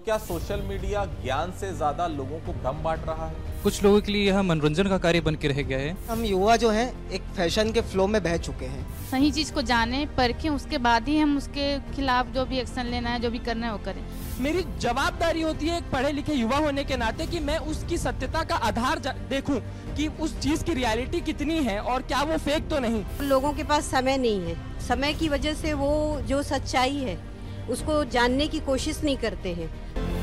क्या social media ज्ञान से ज़्यादा लोगों को भ्रम बांट रहा है? कुछ लोगों के लिए यह मनोरंजन का कार्य बन के रह गया है। हम युवा जो हैं एक फ़ैशन के फ्लो में बह चुके हैं। सही चीज़ को जाने परखें उसके बाद ही हम उसके खिलाफ जो भी एक्शन लेना है जो भी करना है वो करें। मेरी जवाबदारी होती है एक पढ़े लिखे युवा होने के नाते कि मैं उसकी सत्यता का आधार देखूँ कि उस चीज़ की रियलिटी कितनी है और क्या वो फेक तो नहीं। लोगों के पास समय नहीं है। समय की वजह से वो जो सच्चाई है उसको जानने की कोशिश नहीं करते हैं।